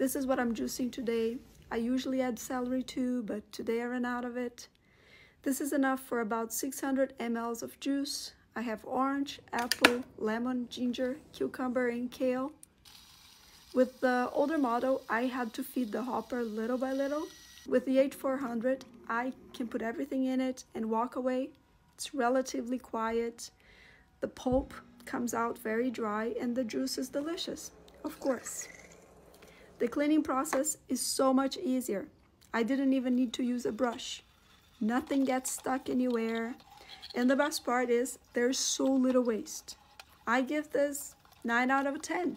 This is what I'm juicing today. I usually add celery too, but today I ran out of it. This is enough for about 600 mLs of juice. I have orange, apple, lemon, ginger, cucumber, and kale. With the older model, I had to feed the hopper little by little. With the H400, I can put everything in it and walk away. It's relatively quiet. The pulp comes out very dry and the juice is delicious, of course. The cleaning process is so much easier. I didn't even need to use a brush. Nothing gets stuck anywhere. And the best part is there's so little waste. I give this 9 out of 10.